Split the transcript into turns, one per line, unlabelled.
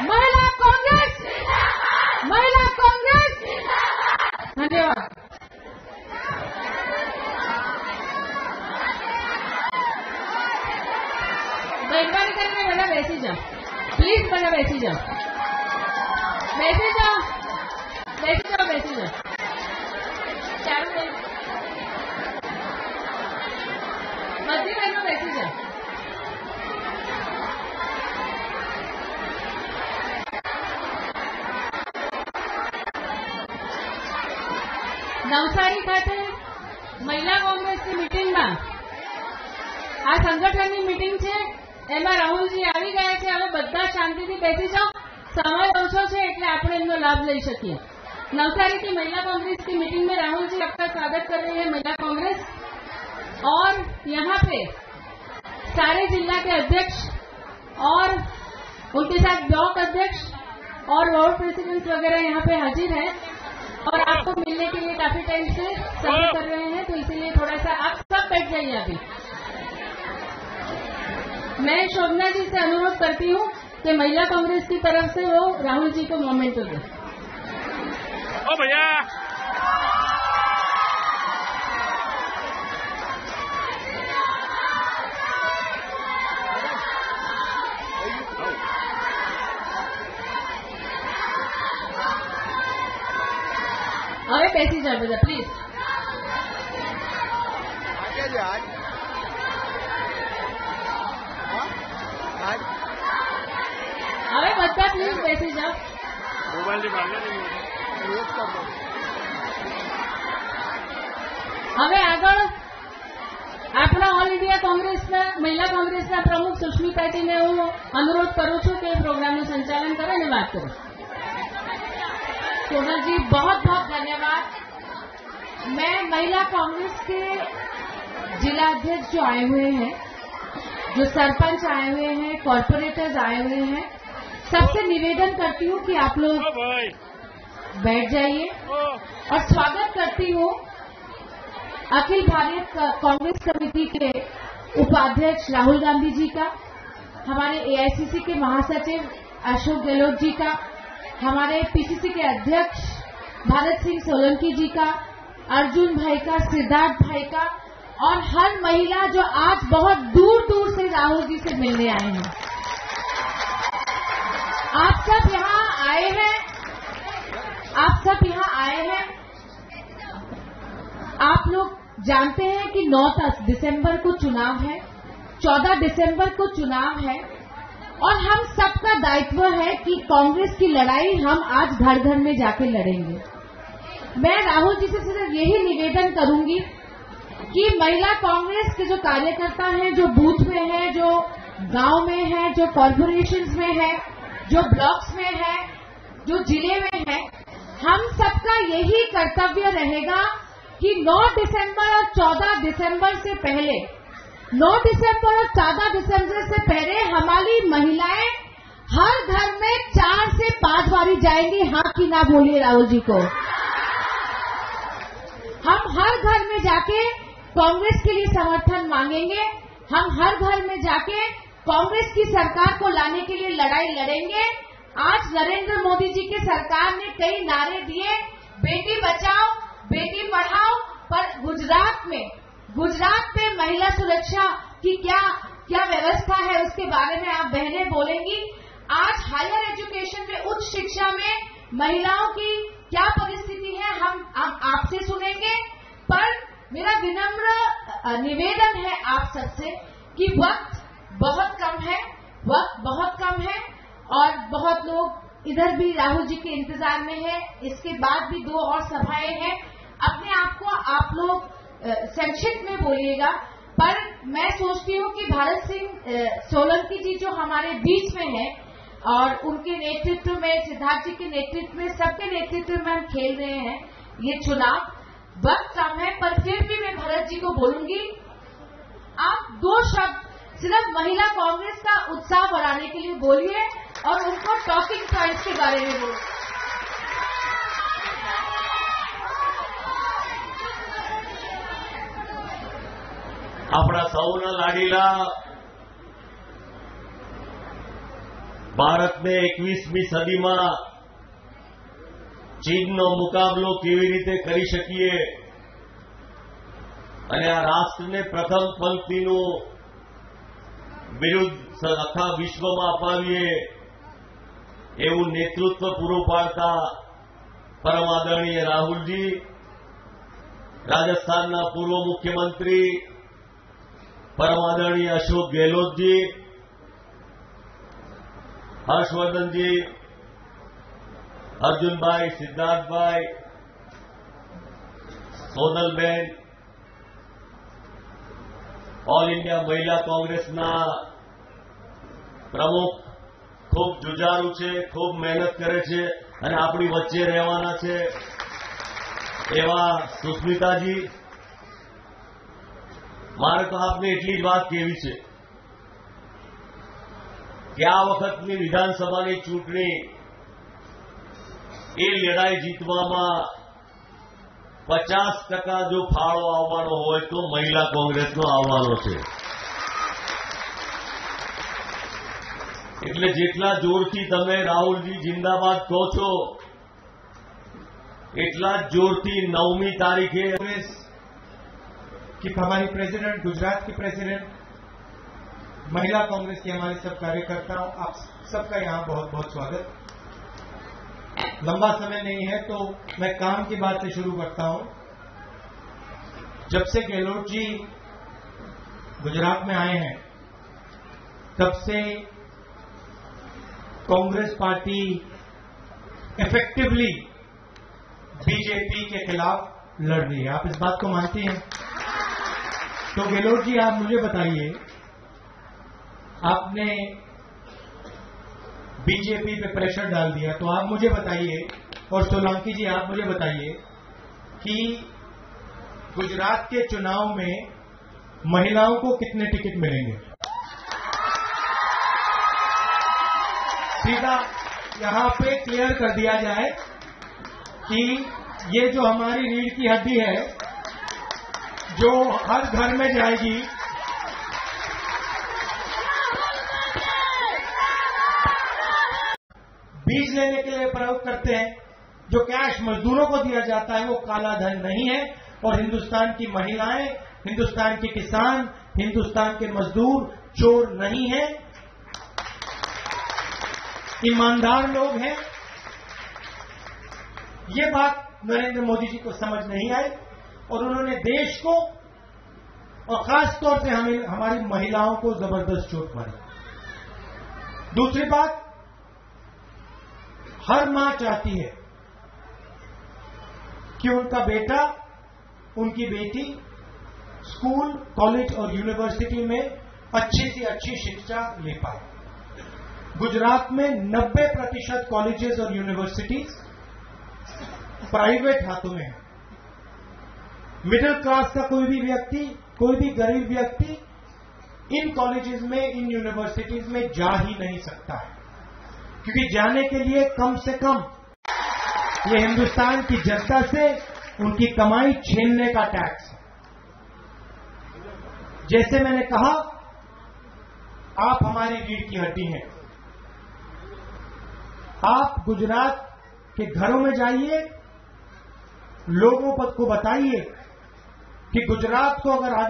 महिला कांग्रेस महिला कांग्रेस। धन्यवाद मेहरबानी करके मैं बैठी जाओ। प्लीज़ मैं बैठी जाओ। बैठी जाओ। बैठी जाओ बैठी जाओ। चारों मध्य નવસારી ખાતે મહિલા કોંગ્રેસની મિટિંગમાં આ સંગઠનની મિટિંગ છે એમાં રાહુલજી આવી ગયા છે હવે બધા શાંતિથી બેસી જાઓ સમય ઓછો છે એટલે આપણે એમનો લાભ લઈ શકીએ नवसारी की महिला कांग्रेस की मीटिंग में राहुल जी आपका स्वागत कर रहे हैं महिला कांग्रेस और यहाँ पे सारे जिला के अध्यक्ष और उनके साथ ब्लॉक अध्यक्ष और वार्ड प्रेसिडेंट वगैरह यहाँ पे हाजिर है और आपको मिलने के लिए काफ़ी टाइम से सफ़र कर रहे हैं तो इसीलिए थोड़ा सा आप सब बैठ जाइए अभी। मैं शोभना जी से अनुरोध करती हूँ कि महिला कांग्रेस की तरफ़ से वो राहुल जी को मोमेंटो दे।
भैया!
passenger brother, please.
હવે બધા પ્લીઝ બેસી જાઓ હવે આગળ આપણા ઓલ ઇન્ડિયા કોંગ્રેસના મહિલા કોંગ્રેસના પ્રમુખ સુષ્મિતાજીને હું અનુરોધ કરું છું કે પ્રોગ્રામનું સંચાલન કરે અને વાત કરું.
सोनल जी बहुत बहुत धन्यवाद। मैं महिला कांग्रेस के जिला अध्यक्ष जो आए हुए हैं जो सरपंच आए हुए हैं कॉरपोरेटर्स आए हुए हैं सबसे निवेदन करती हूँ कि आप लोग बैठ जाइए। और स्वागत करती हूँ अखिल भारत कांग्रेस कमेटी के उपाध्यक्ष राहुल गांधी जी का हमारे एआईसीसी के महासचिव अशोक गहलोत जी का हमारे पीसीसी के अध्यक्ष भारत सिंह सोलंकी जी का, अर्जुन भाई का, सिद्धार्थ भाई का और हर महिला जो आज बहुत दूर दूर से राहुल जी से मिलने आए हैं। आप सब यहाँ आए हैं? आप सब यहाँ आए हैं? आप लोग जानते हैं कि 9 तक दिसंबर को चुनाव है 14 दिसंबर को चुनाव है और हम सबका दायित्व है कि कांग्रेस की लड़ाई हम आज घर घर में जाके लड़ेंगे। मैं राहुल जी से सिर्फ़ यही निवेदन करूँगी कि महिला कांग्रेस के जो कार्यकर्ता हैं, जो बूथ में है, जो गाँव में है, जो कॉरपोरेशन में है, जो ब्लॉक्स में है, जो ज़िले में है, हम सबका यही कर्तव्य रहेगा कि 9 दिसंबर और 14 दिसंबर से पहले 9 दिसंबर और 14 दिसंबर से पहले हमारी महिलाएँ हर घर में चार से पाँच बारी जाएँगी हाँ की ना बोलिए राहुल जी को। हम हर घर में जाके कांग्रेस के लिए समर्थन मांगेंगे, हम हर घर में जाके कांग्रेस की सरकार को लाने के लिए लड़ाई लड़ेंगे। आज नरेंद्र मोदी जी की सरकार ने कई नारे दिए, बेटी बचाओ, बेटी पढ़ाओ, पर गुजरात में गुजरात में महिला सुरक्षा की क्या क्या व्यवस्था है, उसके बारे में आप बहनें बोलेंगी। आज हायर एजुकेशन में, उच्च शिक्षा में महिलाओं की क्या परिस्थिति है, हम आपसे सुनेंगे। पर मेरा विनम्र निवेदन है आप सबसे कि वक्त बहुत कम है, वक्त बहुत कम है और बहुत लोग इधर भी राहुल जी के इंतज़ार में है। इसके बाद भी दो और सभाएँ हैं। अपने आप को आप लोग संक्षिप्त में बोलिएगा, पर मैं सोचती हूँ कि भारत सिंह सोलंकी जी जो हमारे बीच में है और उनके नेतृत्व में, सिद्धार्थ जी के नेतृत्व में, सबके नेतृत्व में हम खेल रहे हैं, ये चुनाव वक्त कम है, पर फिर भी मैं भरत जी को बोलूँगी, आप दो शब्द सिर्फ़ महिला कांग्रेस का उत्साह बढ़ाने के लिए बोलिए और उनको टॉकिंग पॉइंट्स के बारे में बोलिए।
આપણા સૌના લાડીલા. ભારતને એકવીસમી સદીમાં ચીનનો મુકાબલો કેવી રીતે કરી શકીએ? અને આ રાષ્ટ્રને પ્રથમ પંક્તિનું બિરુદ આખા વિશ્વમાં અપાવીએ એવું નેતૃત્વ પૂરું પાડતા પરમ આદરણીય રાહુલજી, રાજસ્થાનના પૂર્વ મુખ્યમંત્રી પરમ આદરણીય અશોક ગેહલોતજી, હર્ષવર્ધનજી, અર્જુનભાઈ સિદ્ધાર્થભાઈ, સોનલબેન, ઓલ ઇન્ડિયા મહિલા કોંગ્રેસના પ્રમુખ ખૂબ જુજારું છે, ખૂબ મહેનત કરે છે અને આપણી વચ્ચે રહેવાના છે એવા સુસ્મિતાજી મારે તો આપને એટલી જ વાત કહેવી છે કે આ વખતની વિધાનસભાની ચૂંટણી એ લડાઈ જીતવામાં પચાસ ટકા જો ફાળો આવવાનો હોય તો મહિલા કોંગ્રેસનો આવવાનો છે. એટલે જેટલા જોરથી તમે રાહુલજી જિંદાબાદ કહો છો, એટલા જ જોરથી નવમી તારીખે
કોંગ્રેસ की हमारी प्रेसिडेंट, गुजरात की प्रेसिडेंट, महिला कांग्रेस के हमारे सब कार्यकर्ताओं, आप सबका यहाँ बहुत बहुत स्वागत। लंबा समय नहीं है तो मैं काम की बात से शुरू करता हूँ। जब से गहलोत जी गुजरात में आए हैं, तब से कांग्रेस पार्टी इफेक्टिवली बीजेपी के खिलाफ लड़ रही है। आप इस बात को मानती हैं? तो गहलोत जी, आप मुझे बताइए, आपने बीजेपी पे प्रेशर डाल दिया तो आप मुझे बताइए, और सोलंकी जी, आप मुझे बताइए कि गुजरात के चुनाव में महिलाओं को कितने टिकट मिलेंगे? सीधा यहाँ पे क्लियर कर दिया जाए कि ये जो हमारी रीढ़ की हड्डी है जो हर घर में जाएगी। बीज लेने के लिए प्रयोग करते हैं। जो कैश मजदूरों को दिया जाता है, वो काला धन नहीं है। और हिंदुस्तान की महिलाएँ, हिंदुस्तान के किसान, हिंदुस्तान के मजदूर चोर नहीं है। ईमानदार लोग हैं। ये बात नरेंद्र मोदी जी को समझ नहीं आई। और उन्होंने देश को और खास तौर से हमें, हमारी महिलाओं को ज़बरदस्त चोट मारी। दूसरी बात, हर माँ चाहती है कि उनका बेटा, उनकी बेटी स्कूल, कॉलेज और यूनिवर्सिटी में अच्छी से अच्छी शिक्षा ले पाए। गुजरात में 90 प्रतिशत कॉलेजेस और यूनिवर्सिटीज प्राइवेट हाथों में है। मिडिल क्लास का कोई भी व्यक्ति, कोई भी गरीब व्यक्ति इन कॉलेजेस में, इन यूनिवर्सिटीज में जा ही नहीं सकता है। क्योंकि जाने के लिए कम से कम ये हिंदुस्तान की जनता से उनकी कमाई छीनने का टैक्स है। जैसे मैंने कहा, आप हमारी रीढ़ की हड्डी हैं। आप गुजरात के घरों में जाइए, लोगों को बताइए कि गुजरात को अगर